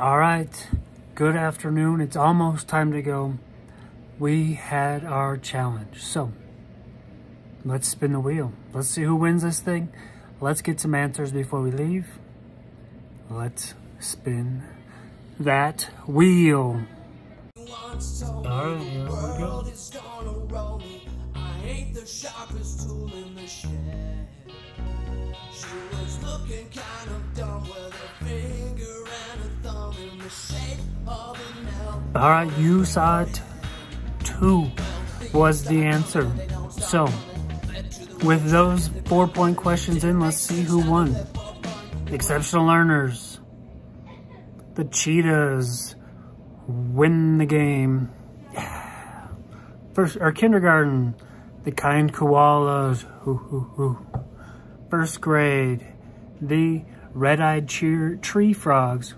All right, good afternoon. It's almost time to go. We had our challenge. So let's spin the wheel. Let's see who wins this thing. Let's get some answers before we leave. Let's spin that wheel. All right, here we go. She was looking kind of dumb with her finger it. Two was the answer. So, with those four point questions in, let's see who won. Exceptional learners. The Cheetahs win the game. First, or kindergarten, the kind koalas. First grade, the red-eyed tree frogs.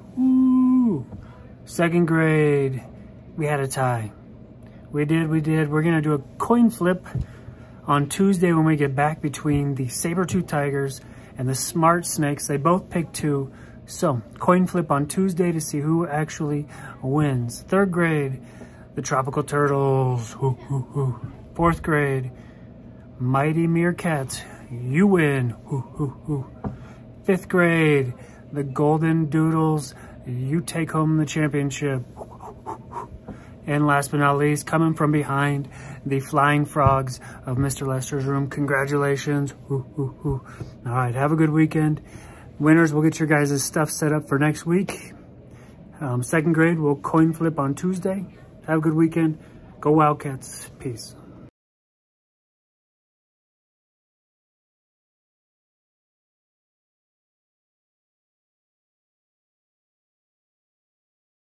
Second grade, we had a tie. We did, we did. We're to do a coin flip on Tuesday when we get back between the saber-tooth tigers and the smart snakes. They both picked two. So, coin flip on Tuesday to see who actually wins. Third grade, the tropical turtles. Fourth grade, mighty meerkats. You win. Fifth grade, the Golden Doodles. You take home the championship. And last but not least, coming from behind, the Flying Frogs of Mr. Lester's room. Congratulations. All right, have a good weekend. Winners, we'll get your guys' stuff set up for next week. Um, second grade, we'll coin flip on Tuesday. Have a good weekend. Go Wildcats. Peace.